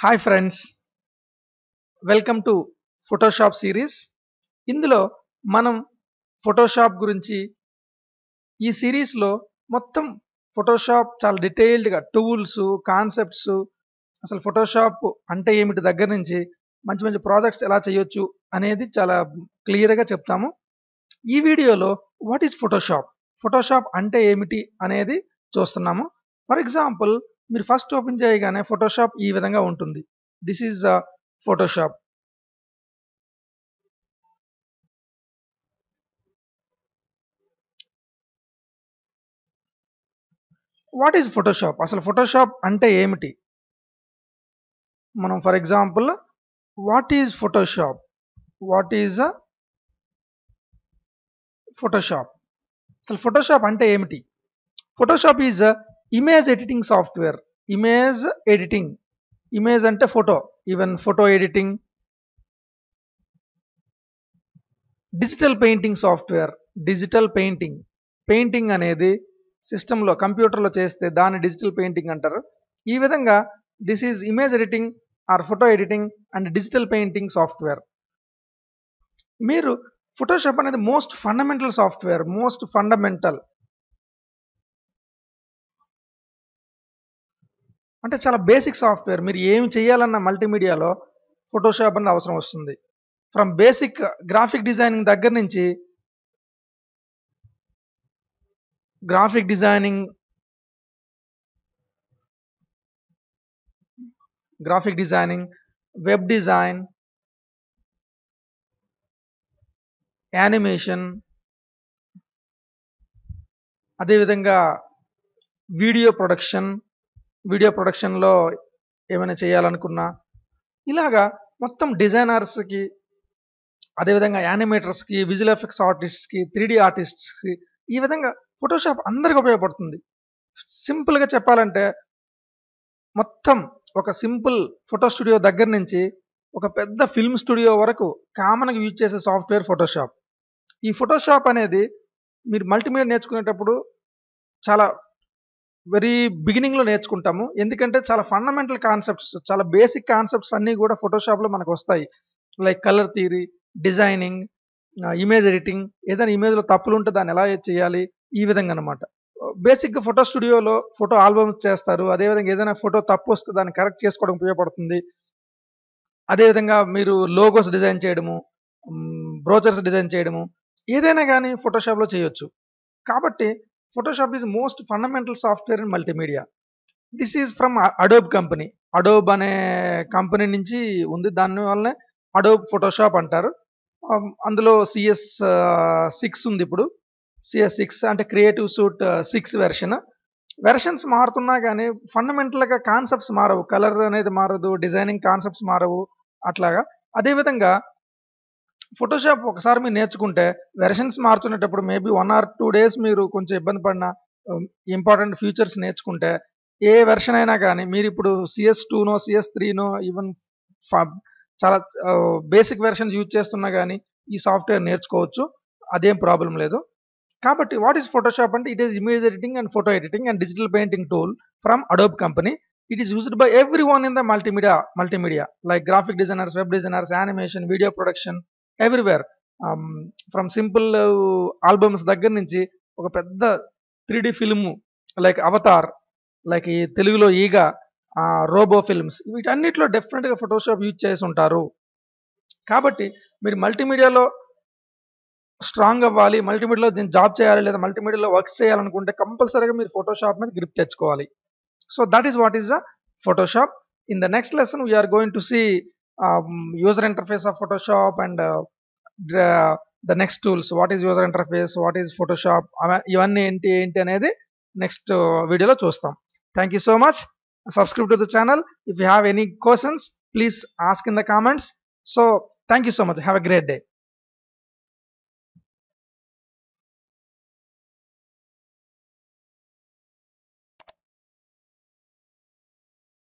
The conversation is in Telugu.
Hi friends welcome to Photoshop series ఇందులో మనం ఫోటోషాప్ గురించి ఈ సిరీస్లో మొత్తం ఫోటోషాప్ చాలా డీటెయిల్డ్గా టూల్స్ కాన్సెప్ట్స్ అసలు ఫోటోషాప్ అంటే ఏమిటి దగ్గర నుంచి మంచి మంచి ప్రాజెక్ట్స్ ఎలా చేయొచ్చు అనేది చాలా క్లియర్గా చెప్తాము. ఈ వీడియోలో వాట్ ఈస్ ఫోటోషాప్ ఫోటోషాప్ అంటే ఏమిటి అనేది చూస్తున్నాము. ఫర్ ఎగ్జాంపుల్ మీరు ఫస్ట్ ఓపెన్ చేయగానే ఫోటోషాప్ ఈ విధంగా ఉంటుంది. This is Photoshop what is Photoshop అసలు ఫోటోషాప్ అంటే ఏమిటి? మనం for example what is Photoshop what is Photoshop అసలు ఫోటోషాప్ అంటే ఏమిటి? Photoshop is image editing software image editing image అంటే photo even photo editing digital painting software digital painting painting అనేది సిస్టంలో కంప్యూటర్లో చేస్తే దాన్ని డిజిటల్ పెయింటింగ్ అంటారు. ఈ విధంగా this is image editing or photo editing and digital painting software మీరు ఫోటోషాప్ అనేది most fundamental software most fundamental అంటే చాలా బేసిక్ సాఫ్ట్వేర్ మీరు ఏమి చేయాలన్న మల్టీమీడియాలో ఫోటోషాప్ అనేది అవసరం వస్తుంది. ఫ్రమ్ బేసిక్ గ్రాఫిక్ డిజైనింగ్ దగ్గర నుంచి graphic designing graphic designing web design animation అదేవిధంగా వీడియో ప్రొడక్షన్ వీడియో ప్రొడక్షన్లో ఏమైనా చేయాలనుకున్నా ఇలాగా మొత్తం డిజైనర్స్కి అదేవిధంగా యానిమేటర్స్కి విజువల్ ఎఫెక్ట్స్ ఆర్టిస్ట్స్కి త్రీ ఆర్టిస్ట్స్కి ఈ విధంగా ఫోటోషాప్ అందరికి ఉపయోగపడుతుంది. సింపుల్గా చెప్పాలంటే మొత్తం ఒక సింపుల్ ఫోటో స్టూడియో దగ్గర నుంచి ఒక పెద్ద ఫిల్మ్ స్టూడియో వరకు కామన్గా యూజ్ చేసే సాఫ్ట్వేర్ ఫోటోషాప్. ఈ ఫోటోషాప్ అనేది మీరు మల్టీమీడియా నేర్చుకునేటప్పుడు చాలా వెరీ బిగినింగ్లో నేర్చుకుంటాము. ఎందుకంటే చాలా ఫండమెంటల్ కాన్సెప్ట్స్ చాలా బేసిక్ కాన్సెప్ట్స్ అన్నీ కూడా ఫోటోషాప్లో మనకు వస్తాయి. Like colour theory designing image editing ఏదైనా ఇమేజ్లో తప్పులు ఉంటే దాన్ని ఎలా చేయాలి ఈ విధంగా అనమాట బేసిక్గా ఫోటో స్టూడియోలో ఫోటో ఆల్బమ్స్ చేస్తారు. అదేవిధంగా ఏదైనా ఫోటో తప్పు వస్తే దాన్ని కరెక్ట్ చేసుకోవడం ఉపయోగపడుతుంది. అదేవిధంగా మీరు లోగోస్ డిజైన్ చేయడము బ్రోచర్స్ డిజైన్ చేయడము ఏదైనా కానీ ఫోటోషాప్లో చేయొచ్చు. కాబట్టి Photoshop is most fundamental software in multimedia this is from Adobe company Adobe అనే కంపెనీ నుంచి ఉంది. దాని వల్లనే అడోబ్ ఫోటోషాప్ అంటారు. Um, అందులో సిఎస్ సిక్స్ uh, ఉంది ఇప్పుడు. సిఎస్ సిక్స్ అంటే creative suite six version versions మారుతున్నా కానీ ఫండమెంటల్గా కాన్సెప్ట్స్ మారవు. కలర్ అనేది మారదు. డిజైనింగ్ కాన్సెప్ట్స్ మారవు. అట్లాగా. అదేవిధంగా ఫోటోషాప్ ఒకసారి మీరు నేర్చుకుంటే versions మార్చుకునేటప్పుడు maybe one or two days మీరు కొంచెం ఇబ్బంది పడిన um, ఇంపార్టెంట్ ఫీచర్స్ నేర్చుకుంటే ఏ వెర్షన్ అయినా కానీ మీరు ఇప్పుడు సిఎస్ టూనో సిఎస్ త్రీనో ఈవెన్ చాలా బేసిక్ వెర్షన్స్ యూజ్ చేస్తున్నా కానీ ఈ సాఫ్ట్వేర్ నేర్చుకోవచ్చు. అదేం ప్రాబ్లం లేదు. కాబట్టి వాట్ ఈస్ ఫోటోషాప్ అంటే it is image editing and photo editing and digital painting tool from Adobe company it is used by every one in the multimedia multimedia like graphic designers web designers animation video production everywhere from simple albums దగ్గర నుంచి ఒక పెద్ద three film like Avatar like ఈ తెలుగులో ఈగ రోబో ఫిల్మ్స్ వీటన్నిటిలో డెఫినెట్గా ఫోటోషాప్ యూజ్ చేసి ఉంటారు. కాబట్టి మీరు మల్టీమీడియాలో స్ట్రాంగ్ అవ్వాలి మల్టీమీడియాలో నేను జాబ్ చేయాలి లేదా మల్టీమీడియాలో వర్క్స్ చేయాలనుకుంటే కంపల్సరీగా మీరు ఫోటోషాప్ మీద గ్రిప్ తెచ్చుకోవాలి. So that is what is the Photoshop in the next lesson we're going to see user interface of Photoshop and the next tools. What is user interface? What is Photoshop? ఇవన్నీ ఏంటి ఏంటి అనేది నెక్స్ట్ వీడియోలో చూస్తాం. Thank you so much subscribe to the channel if you have any questions please ask in the comments so thank you so much have a great day